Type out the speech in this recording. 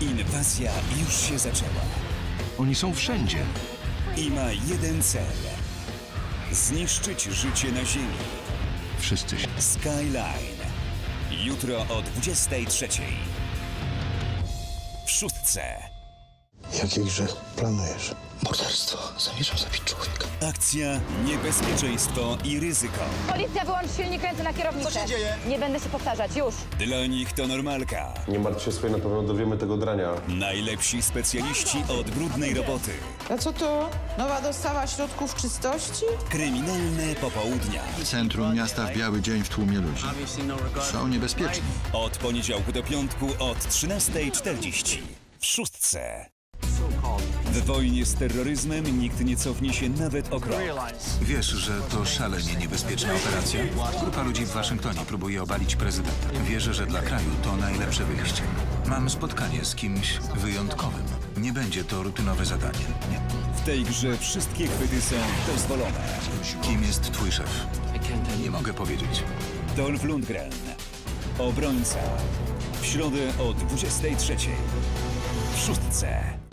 Inwazja już się zaczęła Oni są wszędzie. i ma jeden cel. Zniszczyć życie na Ziemi. Wszyscy się. Skyline. Jutro o 23. W szóstce. Jaki grzech planujesz? Morderstwo. Zamierzam zabić człowieka. Akcja, niebezpieczeństwo i ryzyko. Policja, wyłącz silnik, ręce na kierownicę. Co się dzieje? Nie będę się powtarzać, już. Dla nich to normalka. Nie martw się swoje, na pewno dowiemy tego drania. Najlepsi specjaliści od brudnej roboty. A co to? Nowa dostawa środków czystości? Kryminalne popołudnia. Centrum miasta w biały dzień w tłumie ludzi. Są niebezpieczni. Od poniedziałku do piątku od 13.40. W szóstce. W wojnie z terroryzmem nikt nie cofnie się nawet o krok. Wiesz, że to szalenie niebezpieczna operacja? Grupa ludzi w Waszyngtonie próbuje obalić prezydenta. Wierzę, że dla kraju to najlepsze wyjście. Mam spotkanie z kimś wyjątkowym. Nie będzie to rutynowe zadanie. Nie. W tej grze wszystkie chwyty są dozwolone. Kim jest twój szef? Nie mogę powiedzieć. Dolph Lundgren. Obrońca. W środę o 23.00. W szóstce.